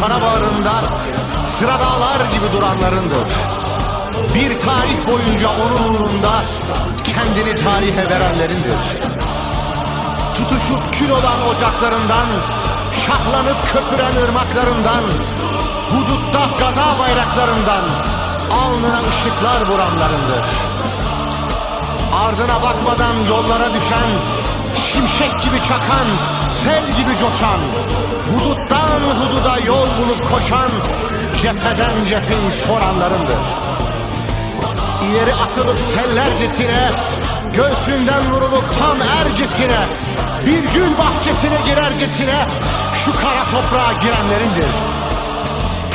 kara bağrında sıra dağlar gibi duranlarındır. Bir tarih boyunca onun uğrunda kendini tarihe verenlerindir. Tutuşup kül olan ocaklarından, şahlanıp köpüren ırmaklarından, hudutta gaza bayraklarından, alnına ışıklar vuranlarındır. Ardına bakmadan yollara düşen, şimşek gibi çakan, sel gibi coşan, huduttan hududa yol bulup koşan, cepheden cepheyi soranlarındır. İleri atılıp sellercesine, göğsünden vurulup tam ercesine, bir gül bahçesine girercesine, şu kara toprağa girenlerindir.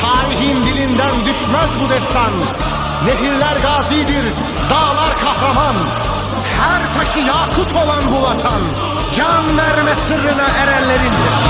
Tarihin dilinden düşmez bu destan. Nehirler gazidir, dağlar kahraman. Her taşı yakut olan bu vatan, can verme sırrına erenlerindir.